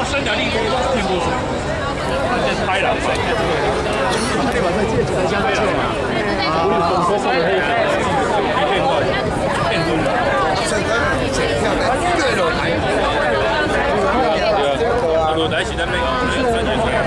我三点零公分，不是。太难了。他把这戒指摘下来嘛。啊，我有很多黑儿。变多了，变多了。现在这样的，对了，台。对啊，对啊，对啊。们。